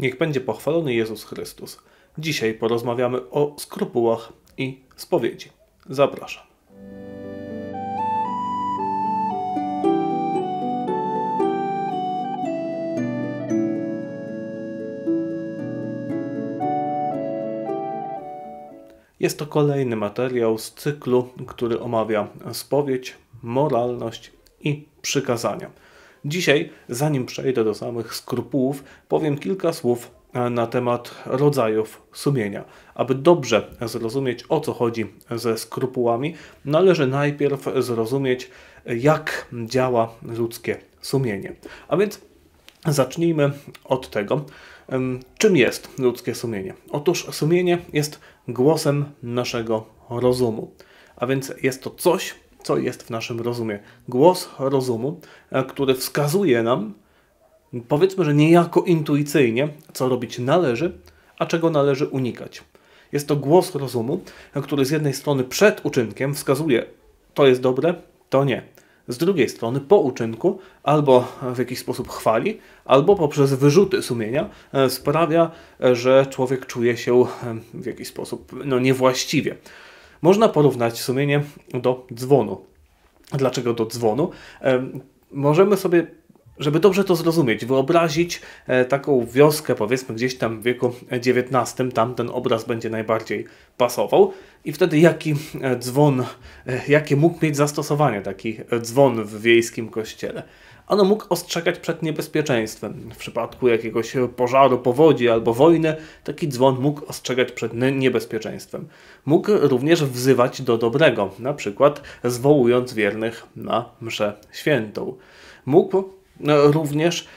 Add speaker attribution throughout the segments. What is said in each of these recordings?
Speaker 1: Niech będzie pochwalony Jezus Chrystus. Dzisiaj porozmawiamy o skrupułach i spowiedzi. Zapraszam. Jest to kolejny materiał z cyklu, który omawia spowiedź, moralność i przykazania. Dzisiaj, zanim przejdę do samych skrupułów, powiem kilka słów na temat rodzajów sumienia. Aby dobrze zrozumieć o co chodzi ze skrupułami, należy najpierw zrozumieć, jak działa ludzkie sumienie. A więc zacznijmy od tego, czym jest ludzkie sumienie. Otóż sumienie jest głosem naszego rozumu, a więc jest to coś, co jest w naszym rozumie. Głos rozumu, e, który wskazuje nam, powiedzmy, że niejako intuicyjnie, co robić należy, a czego należy unikać. Jest to głos rozumu, e, który z jednej strony przed uczynkiem wskazuje, to jest dobre, to nie. Z drugiej strony, po uczynku, albo w jakiś sposób chwali, albo poprzez wyrzuty sumienia e, sprawia, że człowiek czuje się w jakiś sposób no, niewłaściwie. Można porównać sumienie do dzwonu. Dlaczego do dzwonu? Możemy sobie żeby dobrze to zrozumieć, wyobrazić e, taką wioskę, powiedzmy gdzieś tam w wieku XIX, tam ten obraz będzie najbardziej pasował. I wtedy jaki e, dzwon, e, jakie mógł mieć zastosowanie taki dzwon w wiejskim kościele? ono mógł ostrzegać przed niebezpieczeństwem. W przypadku jakiegoś pożaru, powodzi albo wojny, taki dzwon mógł ostrzegać przed niebezpieczeństwem. Mógł również wzywać do dobrego, na przykład zwołując wiernych na mszę świętą. Mógł również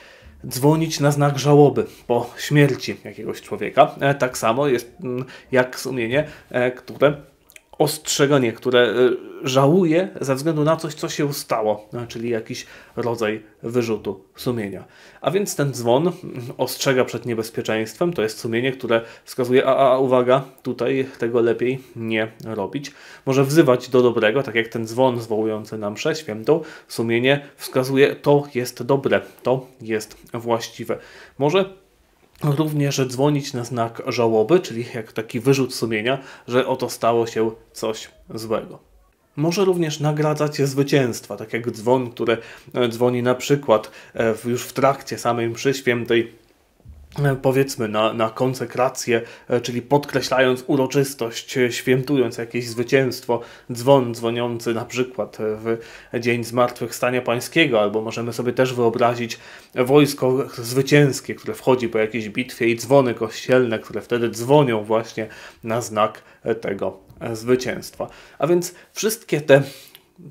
Speaker 1: dzwonić na znak żałoby po śmierci jakiegoś człowieka. E, tak samo jest mm, jak sumienie, e, które ostrzeganie, które e, żałuje ze względu na coś, co się stało, no, czyli jakiś rodzaj wyrzutu sumienia. A więc ten dzwon ostrzega przed niebezpieczeństwem, to jest sumienie, które wskazuje, a, a uwaga, tutaj tego lepiej nie robić. Może wzywać do dobrego, tak jak ten dzwon zwołujący nam mszę świętą, sumienie wskazuje, to jest dobre, to jest właściwe. Może również dzwonić na znak żałoby, czyli jak taki wyrzut sumienia, że oto stało się coś złego. Może również nagradzać zwycięstwa, tak jak dzwon, który e, dzwoni na przykład e, już w trakcie samej mszy świętej powiedzmy na, na konsekrację, e, czyli podkreślając uroczystość, e, świętując jakieś zwycięstwo, dzwon dzwoniący na przykład w Dzień Zmartwychwstania Pańskiego, albo możemy sobie też wyobrazić wojsko zwycięskie, które wchodzi po jakiejś bitwie i dzwony kościelne, które wtedy dzwonią właśnie na znak tego zwycięstwa. A więc wszystkie te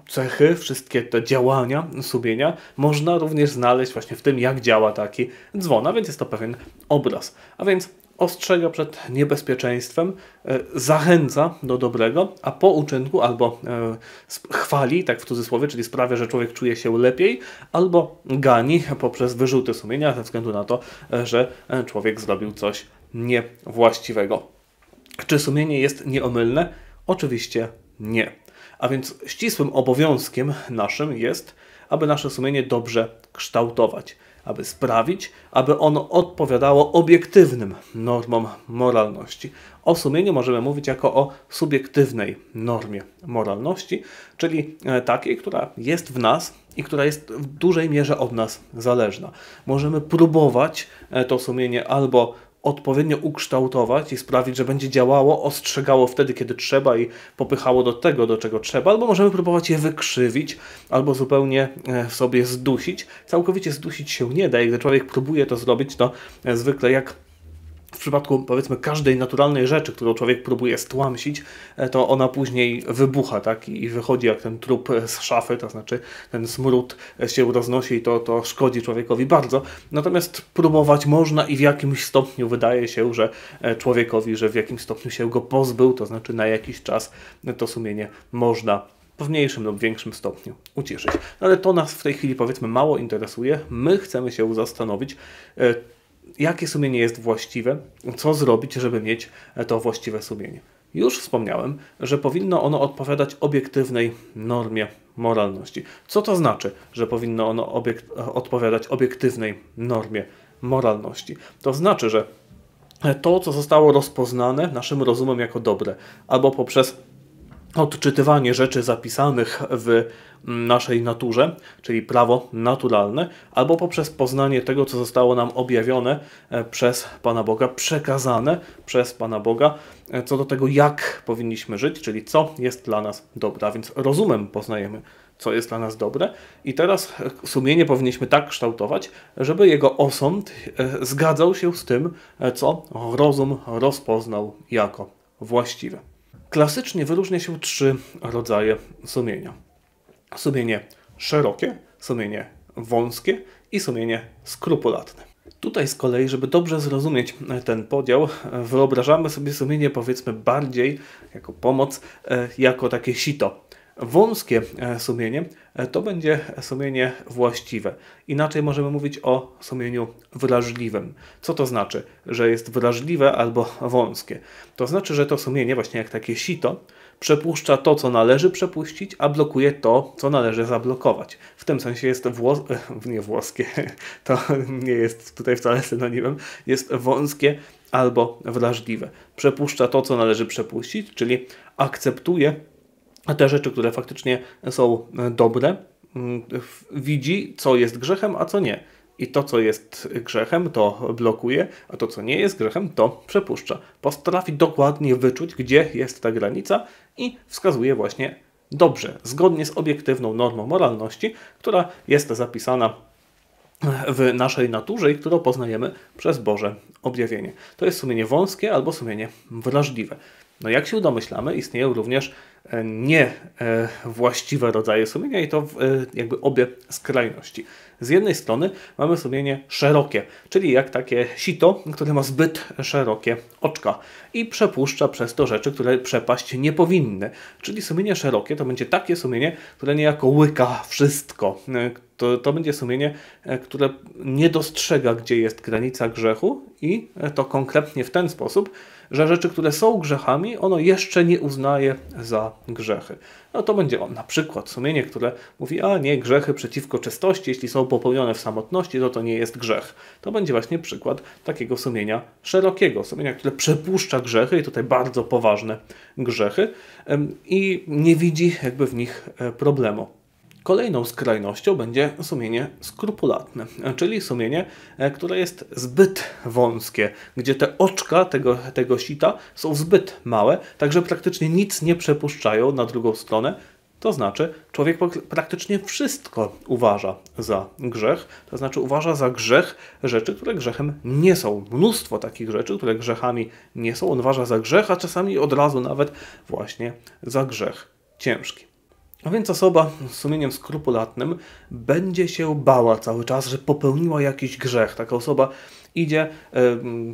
Speaker 1: cechy, wszystkie te działania sumienia można również znaleźć właśnie w tym, jak działa taki dzwon, a więc jest to pewien obraz. A więc ostrzega przed niebezpieczeństwem, e, zachęca do dobrego, a po uczynku albo e, chwali, tak w cudzysłowie, czyli sprawia, że człowiek czuje się lepiej, albo gani poprzez wyrzuty sumienia ze względu na to, e, że człowiek zrobił coś niewłaściwego. Czy sumienie jest nieomylne? Oczywiście nie. A więc ścisłym obowiązkiem naszym jest, aby nasze sumienie dobrze kształtować, aby sprawić, aby ono odpowiadało obiektywnym normom moralności. O sumieniu możemy mówić jako o subiektywnej normie moralności, czyli e, takiej, która jest w nas i która jest w dużej mierze od nas zależna. Możemy próbować e, to sumienie albo odpowiednio ukształtować i sprawić, że będzie działało, ostrzegało wtedy, kiedy trzeba i popychało do tego, do czego trzeba, albo możemy próbować je wykrzywić, albo zupełnie e, w sobie zdusić. Całkowicie zdusić się nie da, gdy człowiek próbuje to zrobić, to e, zwykle jak w przypadku powiedzmy każdej naturalnej rzeczy, którą człowiek próbuje stłamsić, e, to ona później wybucha tak? i wychodzi jak ten trup z szafy, to znaczy ten smród się roznosi i to, to szkodzi człowiekowi bardzo. Natomiast próbować można i w jakimś stopniu wydaje się, że e, człowiekowi, że w jakimś stopniu się go pozbył, to znaczy na jakiś czas to sumienie można w mniejszym lub większym stopniu ucieszyć. No ale to nas w tej chwili powiedzmy mało interesuje. My chcemy się zastanowić, e, jakie sumienie jest właściwe, co zrobić, żeby mieć to właściwe sumienie. Już wspomniałem, że powinno ono odpowiadać obiektywnej normie moralności. Co to znaczy, że powinno ono obiekt odpowiadać obiektywnej normie moralności. To znaczy, że to, co zostało rozpoznane naszym rozumem jako dobre, albo poprzez odczytywanie rzeczy zapisanych w naszej naturze, czyli prawo naturalne, albo poprzez poznanie tego, co zostało nam objawione e, przez Pana Boga, przekazane przez Pana Boga, e, co do tego, jak powinniśmy żyć, czyli co jest dla nas dobre. A więc rozumem poznajemy, co jest dla nas dobre, i teraz e, sumienie powinniśmy tak kształtować, żeby jego osąd zgadzał się z tym, co rozum rozpoznał jako właściwe. Klasycznie wyróżnia się trzy rodzaje sumienia. Sumienie szerokie, sumienie wąskie i sumienie skrupulatne. Tutaj z kolei, żeby dobrze zrozumieć ten podział, wyobrażamy sobie sumienie powiedzmy bardziej jako pomoc, e, jako takie sito. Wąskie e, sumienie e, to będzie sumienie właściwe. Inaczej możemy mówić o sumieniu wrażliwym. Co to znaczy? Że jest wrażliwe albo wąskie. To znaczy, że to sumienie, właśnie jak takie sito, przepuszcza to, co należy przepuścić, a blokuje to, co należy zablokować. W tym sensie jest włos... nie włoskie, to nie jest tutaj wcale synonimem, jest wąskie albo wrażliwe. Przepuszcza to, co należy przepuścić, czyli akceptuje te rzeczy, które faktycznie są dobre, mm, widzi, co jest grzechem, a co nie. I to, co jest grzechem, to blokuje, a to, co nie jest grzechem, to przepuszcza. Potrafi dokładnie wyczuć, gdzie jest ta granica i wskazuje właśnie dobrze, zgodnie z obiektywną normą moralności, która jest zapisana w naszej naturze i którą poznajemy przez Boże objawienie. To jest sumienie wąskie albo sumienie wrażliwe. No jak się domyślamy, istnieją również e, nie e, rodzaje sumienia i to e, jakby obie skrajności. Z jednej strony mamy sumienie szerokie, czyli jak takie sito, które ma zbyt szerokie oczka i przepuszcza przez to rzeczy, które przepaść nie powinny. Czyli sumienie szerokie to będzie takie sumienie, które niejako łyka wszystko. To, to będzie sumienie, które nie dostrzega, gdzie jest granica grzechu i to konkretnie w ten sposób, że rzeczy, które są grzechami, ono jeszcze nie uznaje za grzechy. No to będzie on na przykład sumienie, które mówi, a nie, grzechy przeciwko czystości, jeśli są popełnione w samotności, to to nie jest grzech. To będzie właśnie przykład takiego sumienia szerokiego, sumienia, które przepuszcza grzechy i tutaj bardzo poważne grzechy i nie widzi jakby w nich e, problemu. Kolejną skrajnością będzie sumienie skrupulatne, czyli sumienie, e, które jest zbyt wąskie, gdzie te oczka tego, tego sita są zbyt małe, także praktycznie nic nie przepuszczają na drugą stronę. To znaczy, człowiek praktycznie wszystko uważa za grzech, to znaczy uważa za grzech rzeczy, które grzechem nie są. Mnóstwo takich rzeczy, które grzechami nie są, on uważa za grzech, a czasami od razu nawet właśnie za grzech ciężki. A więc osoba z sumieniem skrupulatnym będzie się bała cały czas, że popełniła jakiś grzech. Taka osoba idzie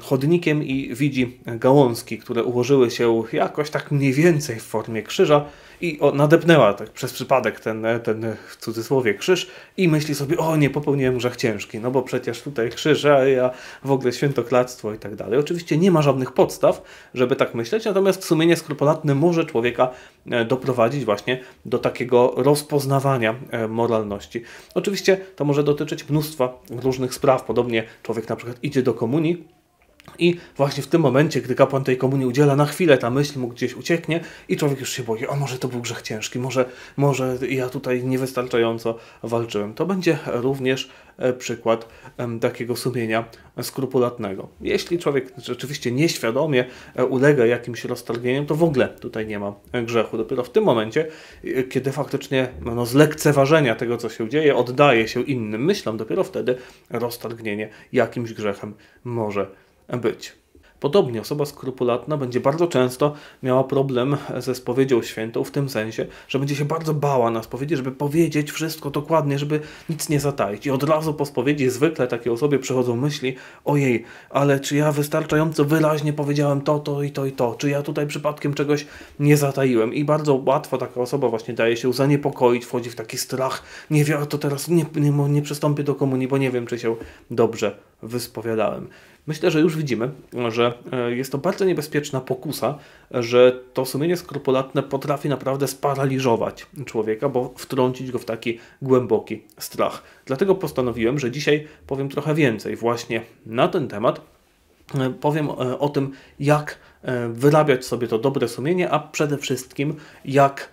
Speaker 1: chodnikiem i widzi gałązki, które ułożyły się jakoś tak mniej więcej w formie krzyża i o, nadepnęła tak przez przypadek ten, ten w cudzysłowie krzyż i myśli sobie, o nie, popełniłem grzech ciężki, no bo przecież tutaj krzyż, a ja w ogóle świętoklactwo i tak dalej. Oczywiście nie ma żadnych podstaw, żeby tak myśleć, natomiast sumienie skrupulatne może człowieka e, doprowadzić właśnie do takiego rozpoznawania e, moralności. Oczywiście to może dotyczyć mnóstwa różnych spraw, podobnie człowiek na przykład idzie do komunii, i właśnie w tym momencie, gdy kapłan tej komunii udziela, na chwilę ta myśl mu gdzieś ucieknie i człowiek już się boi, a może to był grzech ciężki, może, może ja tutaj niewystarczająco walczyłem. To będzie również e, przykład takiego sumienia skrupulatnego. Jeśli człowiek rzeczywiście nieświadomie e, ulega jakimś roztargnieniom, to w ogóle tutaj nie ma grzechu. Dopiero w tym momencie, e, kiedy faktycznie no, z lekceważenia tego, co się dzieje, oddaje się innym myślom, dopiero wtedy roztargnienie jakimś grzechem może być. Podobnie osoba skrupulatna będzie bardzo często miała problem ze spowiedzią świętą w tym sensie, że będzie się bardzo bała na spowiedzi, żeby powiedzieć wszystko dokładnie, żeby nic nie zataić. I od razu po spowiedzi zwykle takiej osobie przychodzą myśli, ojej, ale czy ja wystarczająco wyraźnie powiedziałem to, to i to i to, czy ja tutaj przypadkiem czegoś nie zataiłem. I bardzo łatwo taka osoba właśnie daje się zaniepokoić, wchodzi w taki strach, nie wiem, to teraz nie, nie, nie przystąpię do komunii, bo nie wiem, czy się dobrze wyspowiadałem. Myślę, że już widzimy, że e, jest to bardzo niebezpieczna pokusa, że to sumienie skrupulatne potrafi naprawdę sparaliżować człowieka, bo wtrącić go w taki głęboki strach. Dlatego postanowiłem, że dzisiaj powiem trochę więcej właśnie na ten temat. E, powiem e, o tym, jak wyrabiać sobie to dobre sumienie, a przede wszystkim jak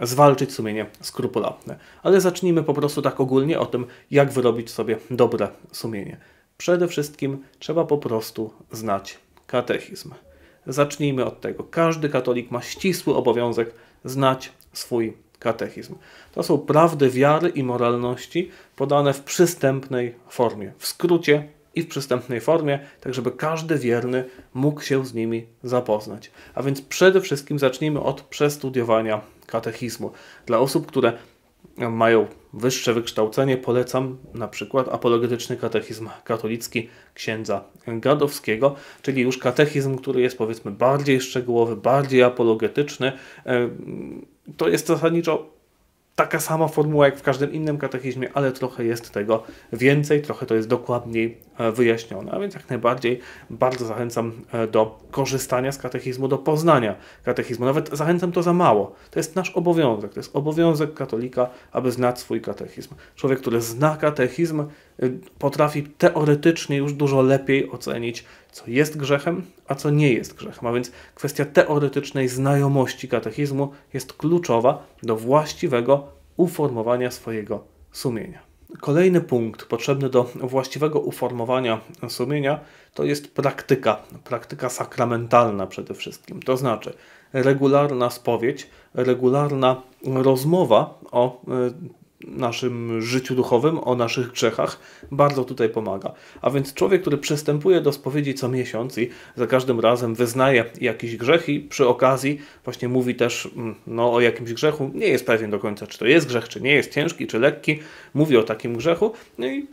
Speaker 1: zwalczyć sumienie skrupulatne. Ale zacznijmy po prostu tak ogólnie o tym, jak wyrobić sobie dobre sumienie. Przede wszystkim trzeba po prostu znać katechizm. Zacznijmy od tego. Każdy katolik ma ścisły obowiązek znać swój katechizm. To są prawdy wiary i moralności podane w przystępnej formie. W skrócie i w przystępnej formie, tak żeby każdy wierny mógł się z nimi zapoznać. A więc przede wszystkim zacznijmy od przestudiowania katechizmu. Dla osób, które mają wyższe wykształcenie, polecam na przykład apologetyczny katechizm katolicki księdza Gadowskiego, czyli już katechizm, który jest powiedzmy bardziej szczegółowy, bardziej apologetyczny. E, to jest zasadniczo taka sama formuła jak w każdym innym katechizmie, ale trochę jest tego więcej, trochę to jest dokładniej e, wyjaśnione. A więc jak najbardziej bardzo zachęcam e, do korzystania z katechizmu, do poznania katechizmu. Nawet zachęcam to za mało. To jest nasz obowiązek. To jest obowiązek katolika, aby znać swój katechizm. Człowiek, który zna katechizm, potrafi teoretycznie już dużo lepiej ocenić, co jest grzechem, a co nie jest grzechem. A więc kwestia teoretycznej znajomości katechizmu jest kluczowa do właściwego uformowania swojego sumienia. Kolejny punkt potrzebny do właściwego uformowania sumienia to jest praktyka, praktyka sakramentalna przede wszystkim. To znaczy regularna spowiedź, regularna rozmowa o e, naszym życiu duchowym, o naszych grzechach, bardzo tutaj pomaga. A więc człowiek, który przystępuje do spowiedzi co miesiąc i za każdym razem wyznaje jakiś grzech i przy okazji właśnie mówi też mm, no, o jakimś grzechu, nie jest pewien do końca, czy to jest grzech, czy nie jest ciężki, czy lekki, mówi o takim grzechu no i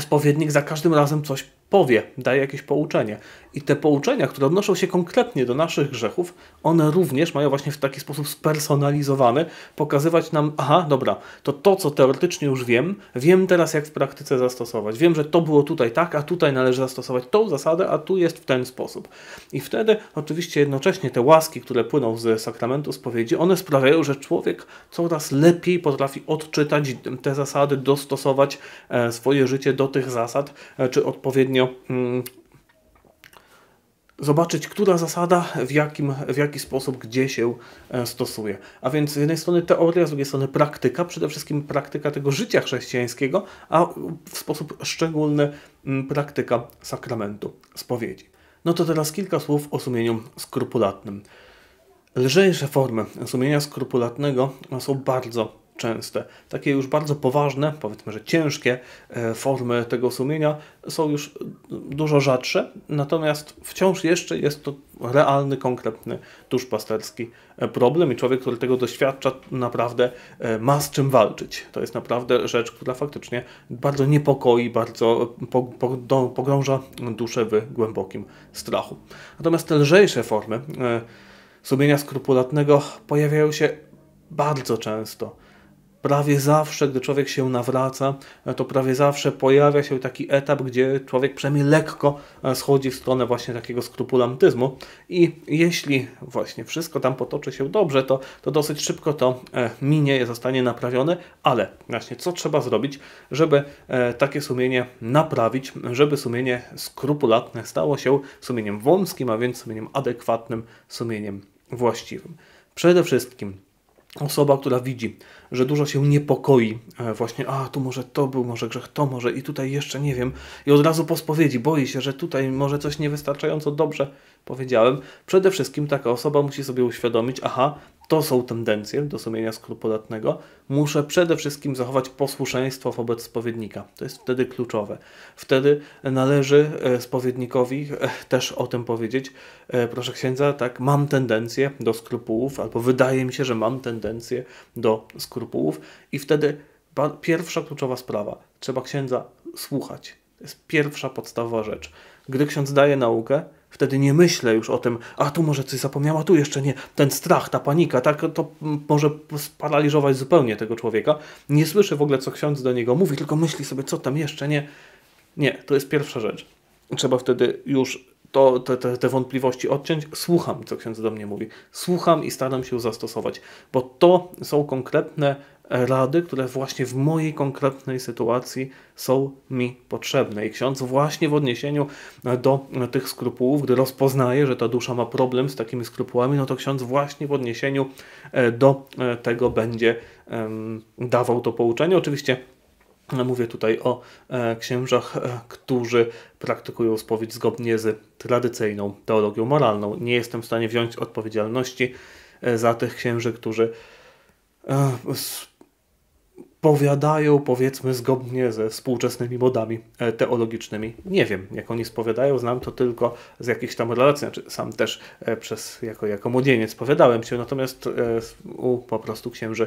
Speaker 1: spowiednik za każdym razem coś powie, daje jakieś pouczenie. I te pouczenia, które odnoszą się konkretnie do naszych grzechów, one również mają właśnie w taki sposób spersonalizowany pokazywać nam, aha, dobra, to to, co teoretycznie już wiem, wiem teraz, jak w praktyce zastosować. Wiem, że to było tutaj tak, a tutaj należy zastosować tą zasadę, a tu jest w ten sposób. I wtedy oczywiście jednocześnie te łaski, które płyną z sakramentu spowiedzi, one sprawiają, że człowiek coraz lepiej potrafi odczytać te zasady, dostosować e, swoje życie do tych zasad, e, czy odpowiednio mm, zobaczyć, która zasada w, jakim, w jaki sposób, gdzie się e, stosuje. A więc z jednej strony teoria, z drugiej strony praktyka, przede wszystkim praktyka tego życia chrześcijańskiego, a w sposób szczególny mm, praktyka sakramentu spowiedzi. No to teraz kilka słów o sumieniu skrupulatnym. Lżejsze formy sumienia skrupulatnego są bardzo częste. Takie już bardzo poważne, powiedzmy, że ciężkie e, formy tego sumienia są już dużo rzadsze, natomiast wciąż jeszcze jest to realny, konkretny duszpasterski e, problem i człowiek, który tego doświadcza, naprawdę e, ma z czym walczyć. To jest naprawdę rzecz, która faktycznie bardzo niepokoi, bardzo pogrąża duszę w głębokim strachu. Natomiast te lżejsze formy sumienia skrupulatnego pojawiają się bardzo często prawie zawsze, gdy człowiek się nawraca, to prawie zawsze pojawia się taki etap, gdzie człowiek przynajmniej lekko e, schodzi w stronę właśnie takiego skrupulantyzmu i jeśli właśnie wszystko tam potoczy się dobrze, to, to dosyć szybko to e, minie, zostanie naprawione, ale właśnie co trzeba zrobić, żeby e, takie sumienie naprawić, żeby sumienie skrupulatne stało się sumieniem wąskim, a więc sumieniem adekwatnym, sumieniem właściwym. Przede wszystkim osoba, która widzi, że dużo się niepokoi, e, właśnie, a tu może to był, może grzech to, może i tutaj jeszcze nie wiem, i od razu po spowiedzi boi się, że tutaj może coś niewystarczająco dobrze powiedziałem. Przede wszystkim taka osoba musi sobie uświadomić, aha, to są tendencje do sumienia skrupulatnego, muszę przede wszystkim zachować posłuszeństwo wobec spowiednika. To jest wtedy kluczowe. Wtedy należy e, spowiednikowi e, też o tym powiedzieć. E, proszę księdza, tak, mam tendencję do skrupułów, albo wydaje mi się, że mam tendencję do skrupułów, i wtedy pierwsza kluczowa sprawa trzeba księdza słuchać. To jest pierwsza podstawowa rzecz. Gdy ksiądz daje naukę, Wtedy nie myślę już o tym, a tu może coś zapomniałem, a tu jeszcze nie. Ten strach, ta panika, tak, to może sparaliżować zupełnie tego człowieka. Nie słyszy w ogóle, co ksiądz do niego mówi, tylko myśli sobie, co tam jeszcze nie. Nie, to jest pierwsza rzecz. trzeba wtedy już to, te, te, te, wątpliwości odciąć. Słucham, co ksiądz do mnie mówi. Słucham i staram się zastosować, bo to są konkretne rady, które właśnie w mojej konkretnej sytuacji są mi potrzebne. I ksiądz właśnie w odniesieniu do tych skrupułów, gdy rozpoznaje, że ta dusza ma problem z takimi skrupułami, no to ksiądz właśnie w odniesieniu do tego będzie dawał to pouczenie. Oczywiście Mówię tutaj o e, księżach, którzy praktykują spowiedź zgodnie z tradycyjną teologią moralną. Nie jestem w stanie wziąć odpowiedzialności za tych księży, którzy spowiadają, powiedzmy, zgodnie ze współczesnymi modami e, teologicznymi. Nie wiem, jak oni spowiadają, znam to tylko z jakichś tam relacji, znaczy sam też e, przez, jako, jako młodzieniec spowiadałem się, natomiast e, u po prostu księży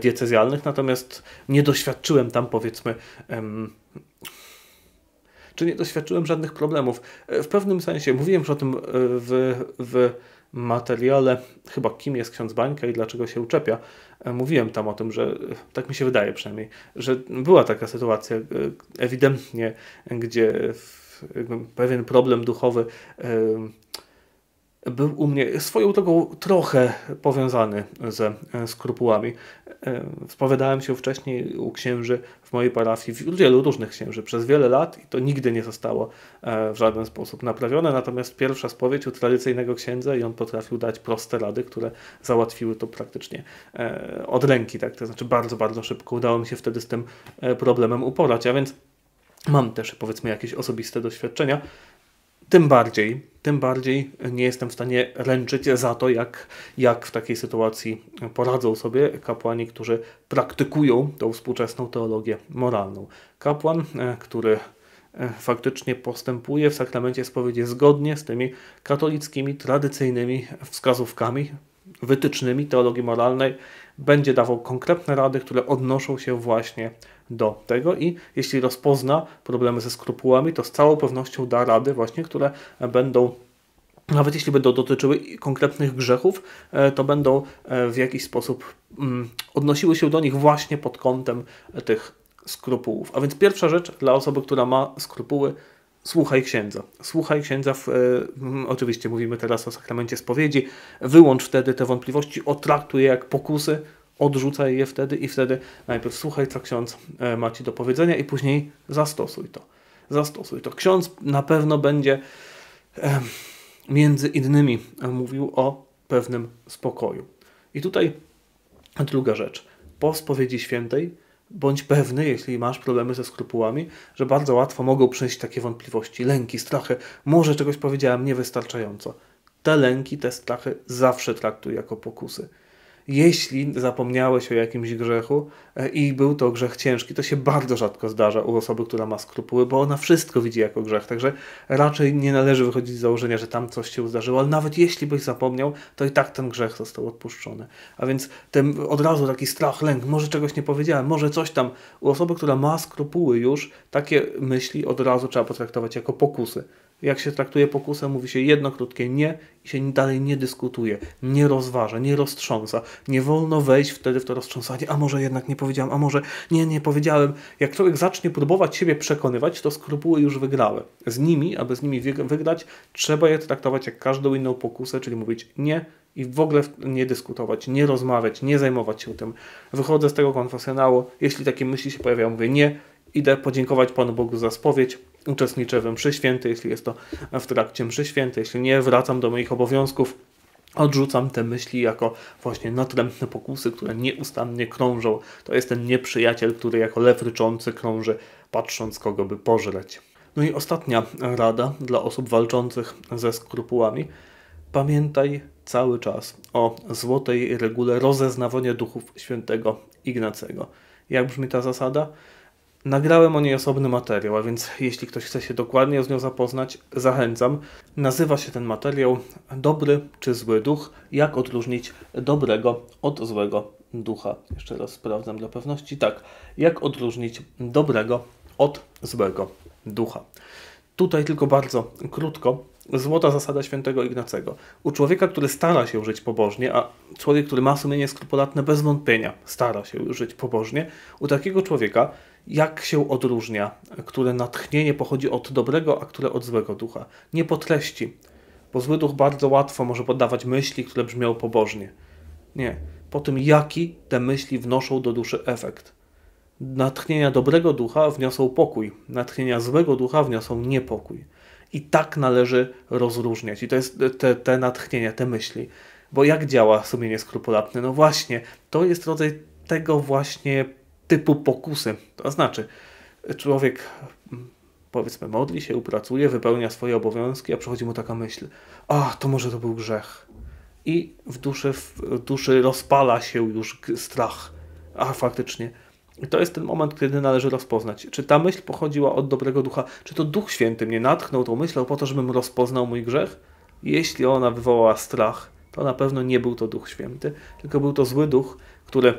Speaker 1: diecezjalnych, natomiast nie doświadczyłem tam, powiedzmy, czy nie doświadczyłem żadnych problemów. W pewnym sensie, mówiłem już o tym w, w materiale, chyba kim jest ksiądz Bańka i dlaczego się uczepia, mówiłem tam o tym, że tak mi się wydaje przynajmniej, że była taka sytuacja e, ewidentnie, gdzie pewien problem duchowy e, był u mnie swoją drogą trochę powiązany ze skrupułami. Spowiadałem się wcześniej u księży w mojej parafii, wielu różnych księży przez wiele lat i to nigdy nie zostało e, w żaden sposób naprawione. Natomiast pierwsza spowiedź u tradycyjnego księdza i on potrafił dać proste rady, które załatwiły to praktycznie e, od ręki, tak? to znaczy bardzo, bardzo szybko udało mi się wtedy z tym e, problemem uporać, a więc mam też powiedzmy jakieś osobiste doświadczenia tym bardziej, tym bardziej nie jestem w stanie ręczyć za to, jak, jak w takiej sytuacji poradzą sobie kapłani, którzy praktykują tą współczesną teologię moralną. Kapłan, e, który e, faktycznie postępuje w sakramencie spowiedzi zgodnie z tymi katolickimi, tradycyjnymi wskazówkami, wytycznymi teologii moralnej, będzie dawał konkretne rady, które odnoszą się właśnie do tego i jeśli rozpozna problemy ze skrupułami, to z całą pewnością da rady właśnie, które będą nawet jeśli będą dotyczyły konkretnych grzechów, e, to będą e, w jakiś sposób mm, odnosiły się do nich właśnie pod kątem tych skrupułów. A więc pierwsza rzecz dla osoby, która ma skrupuły, słuchaj księdza. Słuchaj księdza, w, y, oczywiście mówimy teraz o sakramencie spowiedzi, wyłącz wtedy te wątpliwości, otraktuj je jak pokusy, odrzucaj je wtedy i wtedy najpierw słuchaj, co ksiądz e, ma Ci do powiedzenia i później zastosuj to. Zastosuj to. Ksiądz na pewno będzie e, między innymi mówił o pewnym spokoju. I tutaj druga rzecz. Po spowiedzi świętej bądź pewny, jeśli masz problemy ze skrupułami, że bardzo łatwo mogą przyjść takie wątpliwości, lęki, strachy. Może czegoś powiedziałem niewystarczająco. Te lęki, te strachy zawsze traktuj jako pokusy jeśli zapomniałeś o jakimś grzechu e, i był to grzech ciężki, to się bardzo rzadko zdarza u osoby, która ma skrupuły, bo ona wszystko widzi jako grzech, także raczej nie należy wychodzić z założenia, że tam coś się zdarzyło, ale nawet jeśli byś zapomniał, to i tak ten grzech został odpuszczony. A więc ten od razu taki strach, lęk, może czegoś nie powiedziałem, może coś tam. U osoby, która ma skrupuły już, takie myśli od razu trzeba potraktować jako pokusy. Jak się traktuje pokusę, mówi się jedno krótkie nie i się dalej nie dyskutuje, nie rozważa, nie roztrząsa. Nie wolno wejść wtedy w to roztrząsanie, a może jednak nie powiedziałem, a może nie, nie powiedziałem. Jak człowiek zacznie próbować siebie przekonywać, to skrupuły już wygrały. Z nimi, aby z nimi wygrać, trzeba je traktować jak każdą inną pokusę, czyli mówić nie i w ogóle nie dyskutować, nie rozmawiać, nie zajmować się tym. Wychodzę z tego konfesjonału, jeśli takie myśli się pojawiają, mówię nie, idę podziękować Panu Bogu za spowiedź, uczestniczę w mszy świętej, jeśli jest to w trakcie mszy świętej, jeśli nie, wracam do moich obowiązków, odrzucam te myśli jako właśnie natrętne pokusy, które nieustannie krążą. To jest ten nieprzyjaciel, który jako lew ryczący krąży, patrząc kogo by pożreć. No i ostatnia rada dla osób walczących ze skrupułami. Pamiętaj cały czas o złotej regule rozeznawania duchów świętego Ignacego. Jak brzmi ta zasada? Nagrałem o niej osobny materiał, a więc jeśli ktoś chce się dokładnie z nią zapoznać, zachęcam. Nazywa się ten materiał Dobry czy zły duch? Jak odróżnić dobrego od złego ducha? Jeszcze raz sprawdzam dla pewności. Tak, jak odróżnić dobrego od złego ducha? Tutaj tylko bardzo krótko. Złota zasada świętego Ignacego. U człowieka, który stara się żyć pobożnie, a człowiek, który ma sumienie skrupulatne, bez wątpienia stara się żyć pobożnie, u takiego człowieka jak się odróżnia, które natchnienie pochodzi od dobrego, a które od złego ducha. Nie po treści, bo zły duch bardzo łatwo może poddawać myśli, które brzmią pobożnie. Nie, po tym, jaki te myśli wnoszą do duszy efekt. Natchnienia dobrego ducha wniosą pokój, natchnienia złego ducha wniosą niepokój. I tak należy rozróżniać. I to jest te, te natchnienia, te myśli. Bo jak działa sumienie skrupulatne? No właśnie, to jest rodzaj tego właśnie typu pokusy. To znaczy, człowiek powiedzmy modli się, upracuje, wypełnia swoje obowiązki, a przychodzi mu taka myśl, a to może to był grzech. I w duszy, w duszy rozpala się już strach. A faktycznie. I to jest ten moment, kiedy należy rozpoznać, czy ta myśl pochodziła od dobrego ducha, czy to Duch Święty mnie natchnął tą myślą po to, żebym rozpoznał mój grzech. Jeśli ona wywołała strach, to na pewno nie był to Duch Święty, tylko był to zły duch, który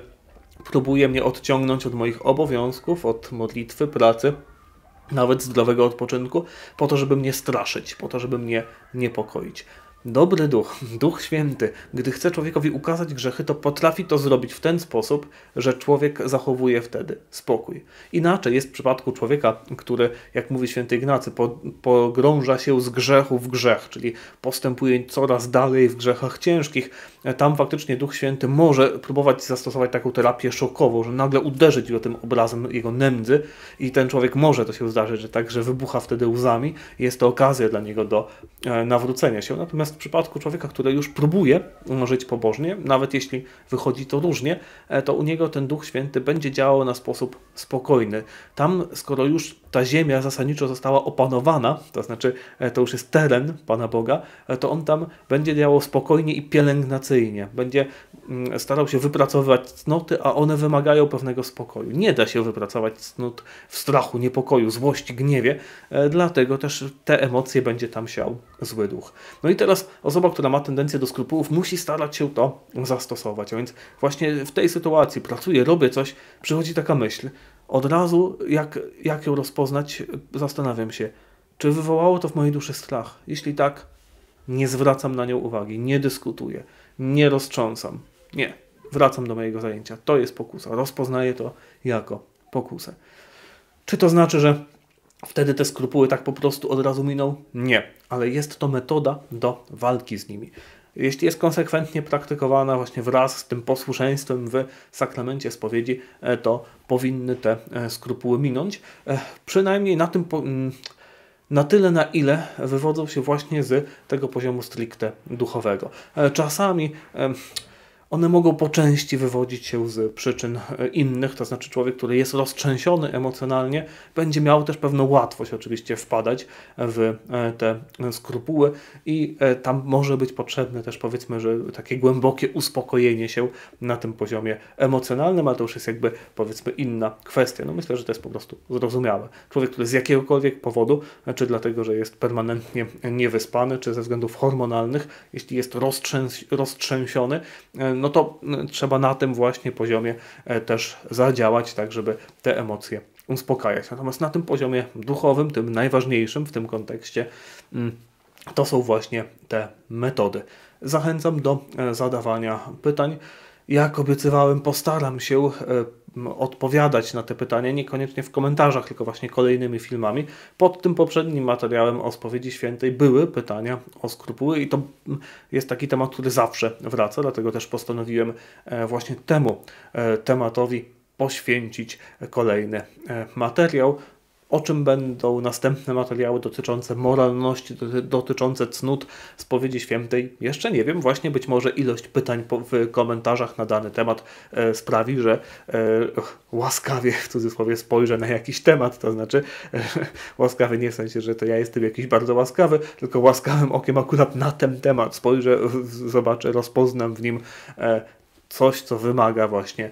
Speaker 1: próbuje mnie odciągnąć od moich obowiązków, od modlitwy, pracy, nawet zdrowego odpoczynku, po to, żeby mnie straszyć, po to, żeby mnie niepokoić. Dobry duch, duch święty, gdy chce człowiekowi ukazać grzechy, to potrafi to zrobić w ten sposób, że człowiek zachowuje wtedy spokój. Inaczej jest w przypadku człowieka, który, jak mówi święty Ignacy, pogrąża się z grzechu w grzech, czyli postępuje coraz dalej w grzechach ciężkich. Tam faktycznie Duch Święty może próbować zastosować taką terapię szokową, że nagle uderzyć go tym obrazem jego nędzy i ten człowiek może to się zdarzyć, że także wybucha wtedy łzami. Jest to okazja dla niego do e, nawrócenia się. Natomiast Natomiast w przypadku człowieka, który już próbuje żyć pobożnie, nawet jeśli wychodzi to różnie, e, to u niego ten Duch Święty będzie działał na sposób spokojny. Tam, skoro już ta ziemia zasadniczo została opanowana, to znaczy e, to już jest teren Pana Boga, e, to on tam będzie działał spokojnie i pielęgnacyjnie. Będzie mm, starał się wypracowywać cnoty, a one wymagają pewnego spokoju. Nie da się wypracować cnót w strachu, niepokoju, złości, gniewie, dlatego też te emocje będzie tam siał zły duch. No i teraz Natomiast osoba, która ma tendencję do skrupułów, musi starać się to zastosować. A więc właśnie w tej sytuacji pracuję, robię coś, przychodzi taka myśl. Od razu, jak, jak ją rozpoznać, zastanawiam się, czy wywołało to w mojej duszy strach. Jeśli tak, nie zwracam na nią uwagi, nie dyskutuję, nie roztrząsam. Nie, wracam do mojego zajęcia. To jest pokusa. Rozpoznaję to jako pokusę. Czy to znaczy, że Wtedy te skrupuły tak po prostu od razu miną? Nie, ale jest to metoda do walki z nimi. Jeśli jest konsekwentnie praktykowana właśnie wraz z tym posłuszeństwem w sakramencie spowiedzi, e, to powinny te e, skrupuły minąć. E, przynajmniej na tym mm, na tyle, na ile wywodzą się właśnie z tego poziomu stricte duchowego. Czasami one mogą po części wywodzić się z przyczyn e, innych, to znaczy człowiek, który jest roztrzęsiony emocjonalnie, będzie miał też pewną łatwość oczywiście wpadać w e, te skrupuły i e, tam może być potrzebne też powiedzmy, że takie głębokie uspokojenie się na tym poziomie emocjonalnym, ale to już jest jakby powiedzmy inna kwestia. No myślę, że to jest po prostu zrozumiałe. Człowiek, który z jakiegokolwiek powodu, czy dlatego, że jest permanentnie niewyspany, czy ze względów hormonalnych, jeśli jest roztrzęs roztrzęsiony, no to trzeba na tym właśnie poziomie e, też zadziałać, tak żeby te emocje uspokajać. Natomiast na tym poziomie duchowym, tym najważniejszym w tym kontekście, mm, to są właśnie te metody. Zachęcam do e, zadawania pytań. Jak obiecywałem, postaram się e, odpowiadać na te pytania, niekoniecznie w komentarzach, tylko właśnie kolejnymi filmami. Pod tym poprzednim materiałem o spowiedzi świętej były pytania o skrupuły i to jest taki temat, który zawsze wraca, dlatego też postanowiłem e, właśnie temu e, tematowi poświęcić kolejny materiał o czym będą następne materiały dotyczące moralności, dotyczące cnót spowiedzi świętej. Jeszcze nie wiem, właśnie być może ilość pytań w komentarzach na dany temat e, sprawi, że e, łaskawie, w cudzysłowie, spojrzę na jakiś temat, to znaczy e, łaskawy nie w sensie, że to ja jestem jakiś bardzo łaskawy, tylko łaskawym okiem akurat na ten temat spojrzę, zobaczę, rozpoznam w nim coś, co wymaga właśnie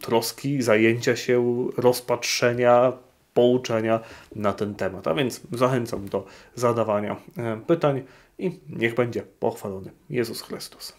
Speaker 1: troski, zajęcia się, rozpatrzenia, pouczenia na ten temat. A więc zachęcam do zadawania e, pytań i niech będzie pochwalony Jezus Chrystus.